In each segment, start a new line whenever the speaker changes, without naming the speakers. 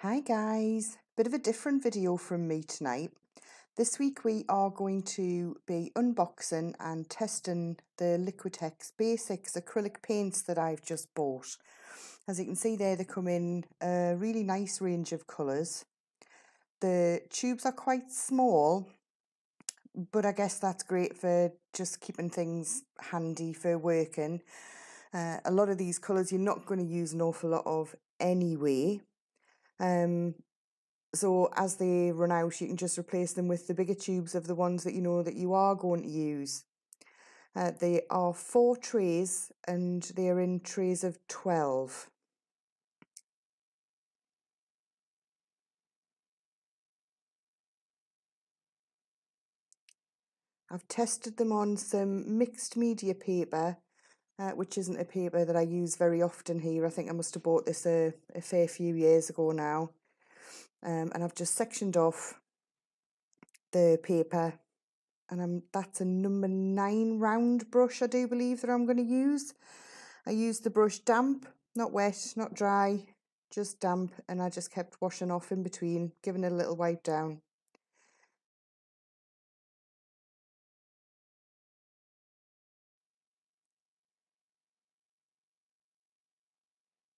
Hi guys, bit of a different video from me tonight. This week we are going to be unboxing and testing the Liquitex Basics acrylic paints that I've just bought. As you can see there they come in a really nice range of colours. The tubes are quite small but I guess that's great for just keeping things handy for working. Uh, a lot of these colours you're not going to use an awful lot of anyway um, so as they run out, you can just replace them with the bigger tubes of the ones that you know that you are going to use. Uh, they are four trays and they are in trays of 12. I've tested them on some mixed media paper, uh, which isn't a paper that I use very often here. I think I must have bought this a, a fair few years ago now um, and I've just sectioned off the paper and I'm, that's a number nine round brush I do believe that I'm going to use. I used the brush damp, not wet, not dry, just damp and I just kept washing off in between, giving it a little wipe down.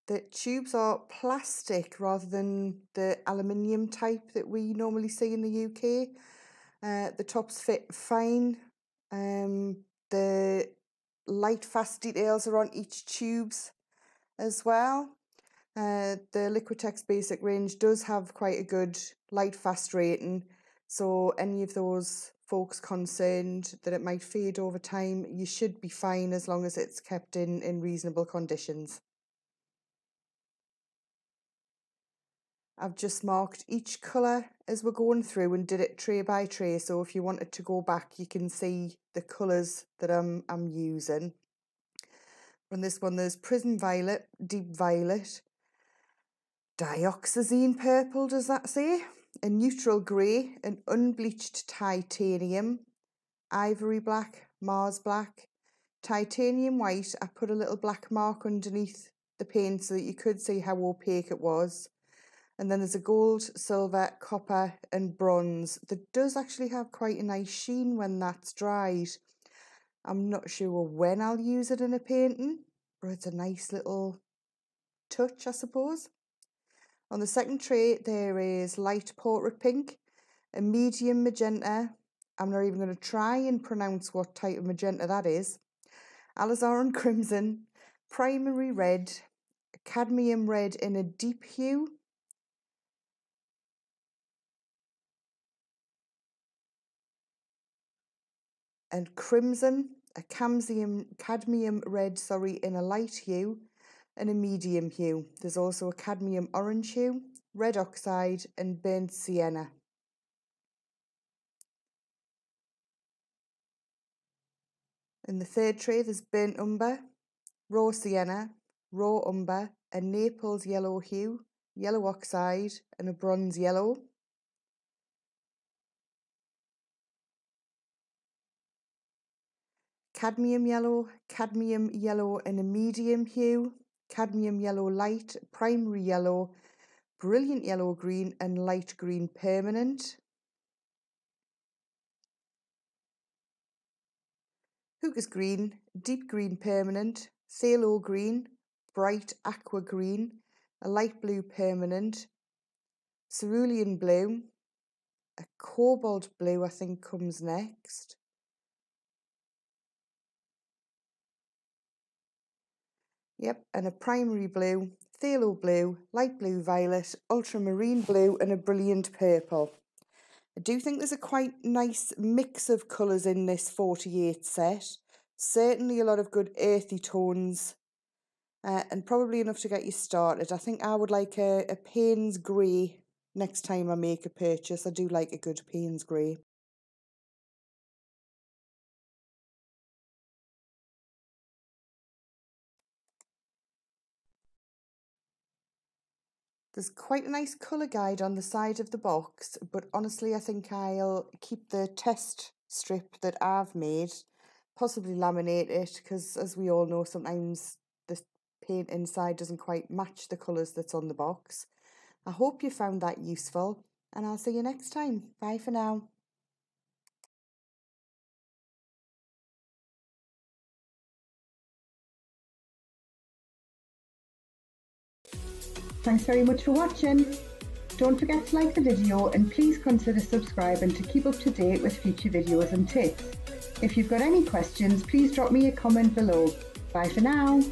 The tubes are plastic rather than the aluminium type that we normally see in the UK. Uh, the tops fit fine. Um, the light fast details are on each tubes as well. Uh, the Liquitex basic range does have quite a good light fast rating. So any of those folks concerned that it might fade over time, you should be fine as long as it's kept in, in reasonable conditions. I've just marked each colour as we're going through and did it tray by tray. So if you wanted to go back, you can see the colours that I'm, I'm using. On this one, there's Prism Violet, Deep Violet, Dioxazine Purple, does that say? A Neutral Grey, an Unbleached Titanium, Ivory Black, Mars Black, Titanium White. I put a little black mark underneath the paint so that you could see how opaque it was. And then there's a gold, silver, copper and bronze that does actually have quite a nice sheen when that's dried. I'm not sure when I'll use it in a painting, but it's a nice little touch, I suppose. On the second tray, there is light portrait pink, a medium magenta. I'm not even going to try and pronounce what type of magenta that is. Alizarin crimson, primary red, cadmium red in a deep hue, and crimson, a cadmium, cadmium red, sorry, in a light hue and a medium hue. There's also a cadmium orange hue, red oxide and burnt sienna. In the third tray there's burnt umber, raw sienna, raw umber, a Naples yellow hue, yellow oxide and a bronze yellow. Cadmium yellow, cadmium yellow in a medium hue, cadmium yellow light, primary yellow, brilliant yellow green and light green permanent. Hooker's green, deep green permanent, phthalo green, bright aqua green, a light blue permanent, cerulean blue, a cobalt blue I think comes next, Yep, and a primary blue, phthalo blue, light blue violet, ultramarine blue and a brilliant purple. I do think there's a quite nice mix of colours in this 48 set. Certainly a lot of good earthy tones uh, and probably enough to get you started. I think I would like a, a Payne's Grey next time I make a purchase. I do like a good Payne's Grey. There's quite a nice colour guide on the side of the box, but honestly I think I'll keep the test strip that I've made, possibly laminate it, because as we all know sometimes the paint inside doesn't quite match the colours that's on the box. I hope you found that useful and I'll see you next time. Bye for now.
Thanks very much for watching. Don't forget to like the video and please consider subscribing to keep up to date with future videos and tips. If you've got any questions, please drop me a comment below. Bye for now.